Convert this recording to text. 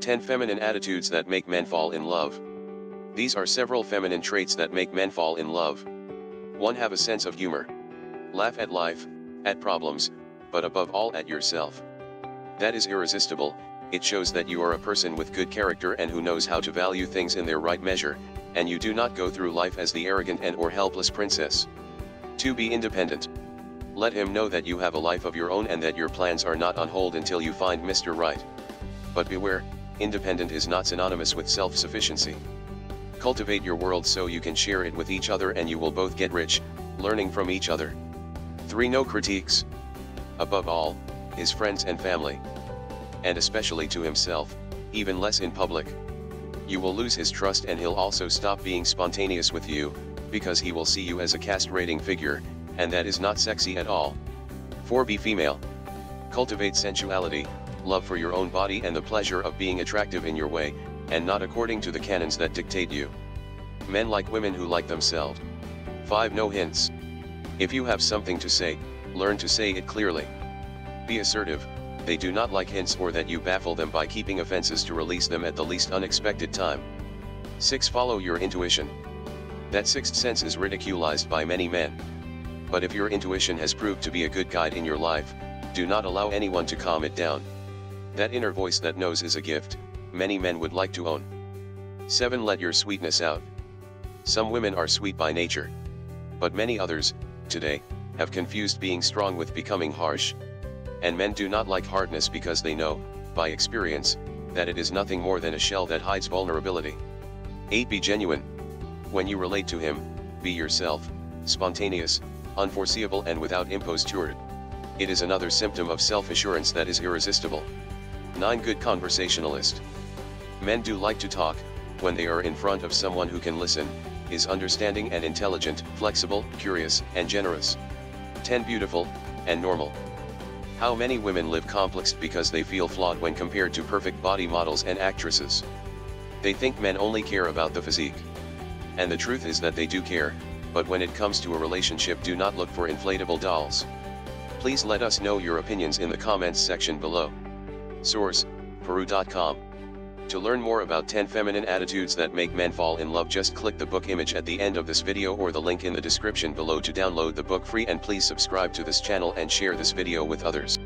10 Feminine Attitudes That Make Men Fall in Love. These are several feminine traits that make men fall in love. 1. Have a sense of humor. Laugh at life, at problems, but above all at yourself. That is irresistible, it shows that you are a person with good character and who knows how to value things in their right measure, and you do not go through life as the arrogant and or helpless princess. 2. Be independent. Let him know that you have a life of your own and that your plans are not on hold until you find Mr. Right. But beware, independent is not synonymous with self-sufficiency. Cultivate your world so you can share it with each other and you will both get rich, learning from each other. 3. No critiques. Above all, his friends and family. And especially to himself, even less in public. You will lose his trust and he'll also stop being spontaneous with you, because he will see you as a castrating figure, and that is not sexy at all. 4. Be female. Cultivate sensuality, love for your own body and the pleasure of being attractive in your way, and not according to the canons that dictate you. Men like women who like themselves. 5. No hints. If you have something to say, learn to say it clearly. Be assertive, they do not like hints or that you baffle them by keeping offenses to release them at the least unexpected time. 6. Follow your intuition. That sixth sense is ridiculized by many men. But if your intuition has proved to be a good guide in your life, do not allow anyone to calm it down. That inner voice that knows is a gift, many men would like to own. 7. Let your sweetness out. Some women are sweet by nature. But many others, today, have confused being strong with becoming harsh. And men do not like hardness because they know, by experience, that it is nothing more than a shell that hides vulnerability. 8. Be genuine. When you relate to him, be yourself, spontaneous, unforeseeable and without imposture. It is another symptom of self-assurance that is irresistible. 9. Good conversationalist. Men do like to talk, when they are in front of someone who can listen, is understanding and intelligent, flexible, curious, and generous. 10. Beautiful, and normal. How many women live complexed because they feel flawed when compared to perfect body models and actresses? They think men only care about the physique. And the truth is that they do care, but when it comes to a relationship do not look for inflatable dolls. Please let us know your opinions in the comments section below. Source, Peru.com. To learn more about 10 feminine attitudes that make men fall in love just click the book image at the end of this video or the link in the description below to download the book free and please subscribe to this channel and share this video with others.